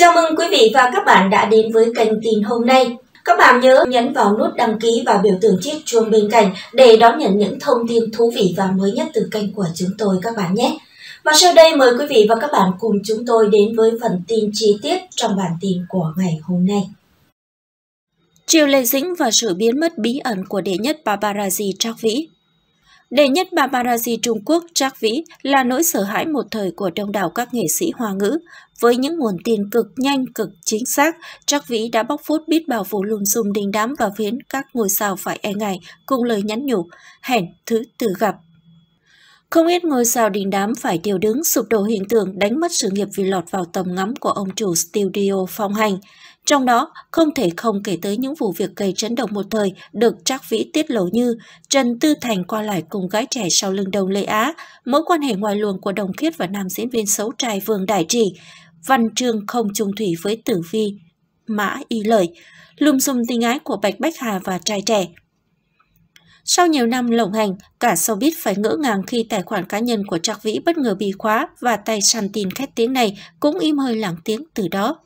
Chào mừng quý vị và các bạn đã đến với kênh tin hôm nay. Các bạn nhớ nhấn vào nút đăng ký và biểu tượng chiếc chuông bên cạnh để đón nhận những thông tin thú vị và mới nhất từ kênh của chúng tôi các bạn nhé. Và sau đây mời quý vị và các bạn cùng chúng tôi đến với phần tin chi tiết trong bản tin của ngày hôm nay. Triều Lê Dĩnh và sự biến mất bí ẩn của đệ nhất paparazzi Trác Vĩ Đệ nhất paparazzi Trung Quốc Trác Vĩ là nỗi sợ hãi một thời của đông đảo các nghệ sĩ hoa ngữ. Với những nguồn tin cực nhanh, cực chính xác, Trác Vĩ đã bóc phốt biết bao vụ lùm xùm đình đám và khiến các ngôi sao phải e ngại cùng lời nhắn nhủ, hẹn thứ tự gặp. Không ít ngôi sao đình đám phải điều đứng sụp đổ hiện tượng đánh mất sự nghiệp vì lọt vào tầm ngắm của ông chủ studio phong hành. Trong đó, không thể không kể tới những vụ việc gây chấn động một thời được Trác Vĩ tiết lộ như Trần Tư Thành qua lại cùng gái trẻ sau lưng đồng Lê Á, mối quan hệ ngoài luồng của Đồng Khiết và nam diễn viên xấu trai Vương Đại Trì, văn chương không trung thủy với Tử Vi, Mã Y Lợi, lùm xùm tình ái của Bạch Bách Hà và trai trẻ. Sau nhiều năm lộng hành, cả showbiz phải ngỡ ngàng khi tài khoản cá nhân của Trác Vĩ bất ngờ bị khóa và tay săn tin khét tiếng này cũng im hơi lặng tiếng từ đó.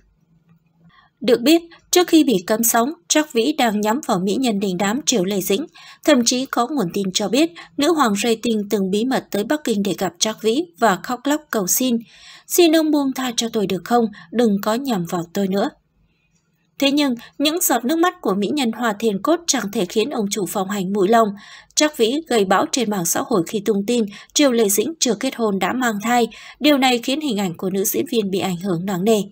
Được biết, trước khi bị cấm sóng, Trác Vĩ đang nhắm vào mỹ nhân đình đám triệu Lê Dĩnh. Thậm chí có nguồn tin cho biết, nữ hoàng rating từng bí mật tới Bắc Kinh để gặp Trác Vĩ và khóc lóc cầu xin. Xin ông buông tha cho tôi được không, đừng có nhầm vào tôi nữa. Thế nhưng, những giọt nước mắt của mỹ nhân Hòa Thiền Cốt chẳng thể khiến ông chủ phòng hành mũi lòng. Trác Vĩ gây bão trên mạng xã hội khi tung tin Triều Lê Dĩnh chưa kết hôn đã mang thai. Điều này khiến hình ảnh của nữ diễn viên bị ảnh hưởng nặng nề.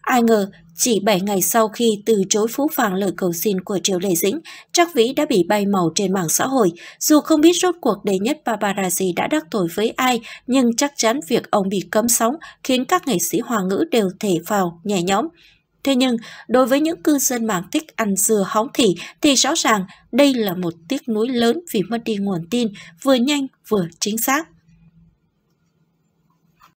Ai ngờ, chỉ 7 ngày sau khi từ chối phú phàng lời cầu xin của Triều Lê Dĩnh, Trác Vĩ đã bị bay màu trên mạng xã hội. Dù không biết rốt cuộc đề nhất paparazzi đã đắc tội với ai, nhưng chắc chắn việc ông bị cấm sóng khiến các nghệ sĩ hòa ngữ đều thể vào, nhẹ nhõm. Thế nhưng, đối với những cư dân mạng thích ăn dừa hóng thỉ thì rõ ràng đây là một tiếc nuối lớn vì mất đi nguồn tin vừa nhanh vừa chính xác.